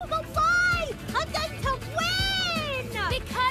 But why? I'm going to win! Because